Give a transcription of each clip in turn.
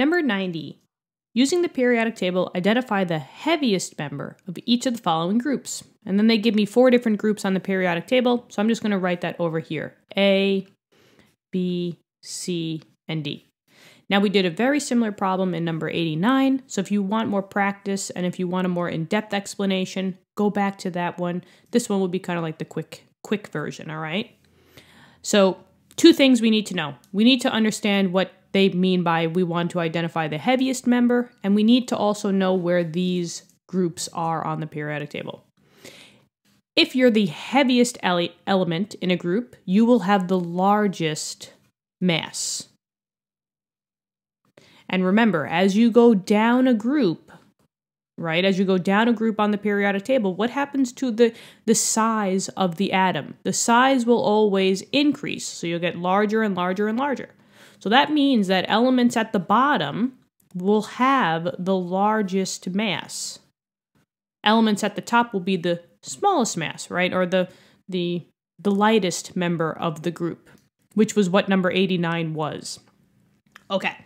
Number 90. Using the periodic table, identify the heaviest member of each of the following groups. And then they give me four different groups on the periodic table, so I'm just going to write that over here. A, B, C, and D. Now we did a very similar problem in number 89, so if you want more practice and if you want a more in-depth explanation, go back to that one. This one will be kind of like the quick quick version, all right? So, two things we need to know. We need to understand what they mean by we want to identify the heaviest member, and we need to also know where these groups are on the periodic table. If you're the heaviest ele element in a group, you will have the largest mass. And remember, as you go down a group, right, as you go down a group on the periodic table, what happens to the, the size of the atom? The size will always increase, so you'll get larger and larger and larger. So that means that elements at the bottom will have the largest mass. Elements at the top will be the smallest mass, right? Or the the the lightest member of the group, which was what number 89 was. Okay.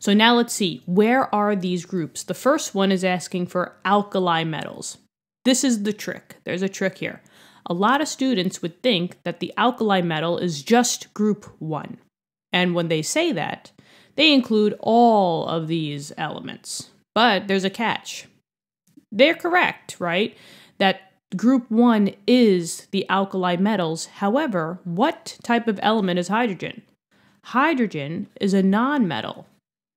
So now let's see, where are these groups? The first one is asking for alkali metals. This is the trick. There's a trick here. A lot of students would think that the alkali metal is just group 1. And when they say that, they include all of these elements. But there's a catch. They're correct, right? That group 1 is the alkali metals. However, what type of element is hydrogen? Hydrogen is a nonmetal.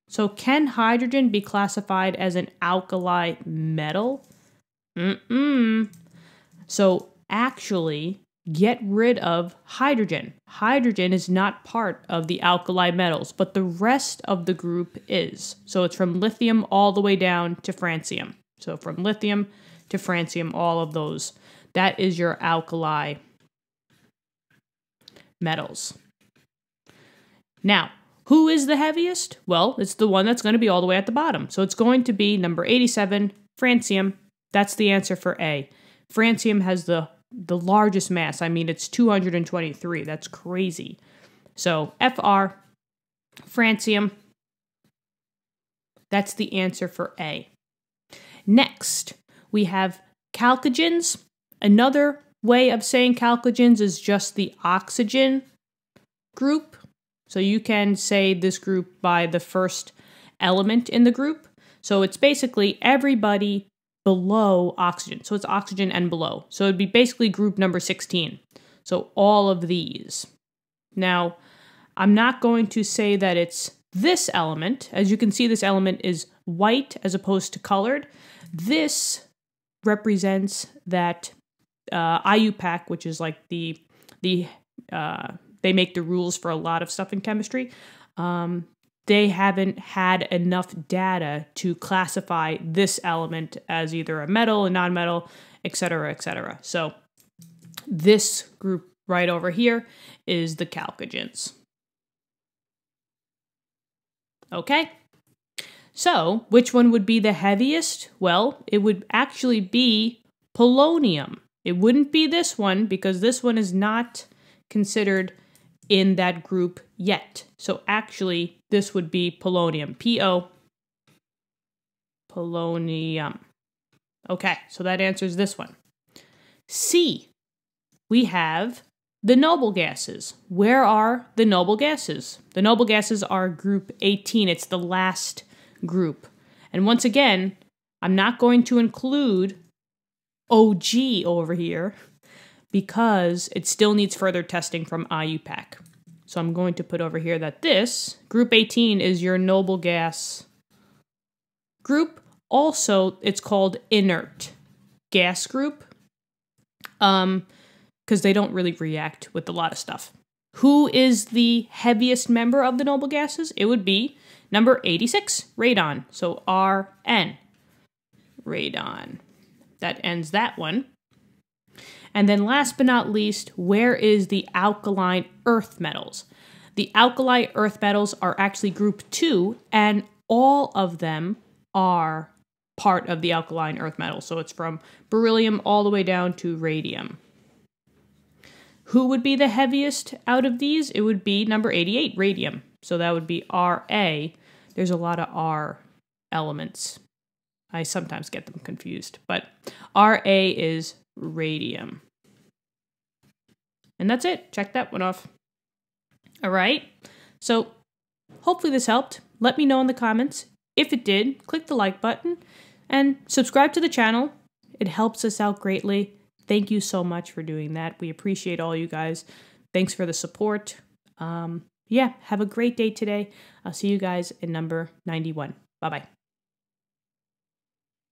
So, can hydrogen be classified as an alkali metal? Mm-mm. So, actually, get rid of hydrogen. Hydrogen is not part of the alkali metals, but the rest of the group is. So it's from lithium all the way down to francium. So from lithium to francium, all of those. That is your alkali metals. Now, who is the heaviest? Well, it's the one that's going to be all the way at the bottom. So it's going to be number 87, francium. That's the answer for A. Francium has the the largest mass. I mean, it's 223. That's crazy. So, FR, francium, that's the answer for A. Next, we have chalcogens. Another way of saying chalcogens is just the oxygen group. So you can say this group by the first element in the group. So it's basically everybody below oxygen. So it's oxygen and below. So it'd be basically group number 16. So all of these. Now, I'm not going to say that it's this element. As you can see, this element is white as opposed to colored. This represents that uh, IUPAC, which is like the the uh, they make the rules for a lot of stuff in chemistry. Um, they haven't had enough data to classify this element as either a metal, a nonmetal, etc., etc. So this group right over here is the chalcogens. Okay? So, which one would be the heaviest? Well, it would actually be polonium. It wouldn't be this one because this one is not considered in that group yet. So actually, this would be polonium. P-O, polonium. Okay, so that answers this one. C, we have the noble gases. Where are the noble gases? The noble gases are group 18. It's the last group. And once again, I'm not going to include OG over here because it still needs further testing from IUPAC. So I'm going to put over here that this, group 18, is your noble gas group. Also, it's called inert gas group um, because they don't really react with a lot of stuff. Who is the heaviest member of the noble gases? It would be number 86, radon. So RN, radon. That ends that one. And then last but not least, where is the alkaline earth metals? The alkali earth metals are actually group two, and all of them are part of the alkaline earth metal. So it's from beryllium all the way down to radium. Who would be the heaviest out of these? It would be number 88, radium. So that would be Ra. there's a lot of R elements. I sometimes get them confused, but Ra is radium. And that's it. Check that one off. All right. So hopefully this helped. Let me know in the comments. If it did, click the like button and subscribe to the channel. It helps us out greatly. Thank you so much for doing that. We appreciate all you guys. Thanks for the support. Um, yeah, have a great day today. I'll see you guys in number 91. Bye bye.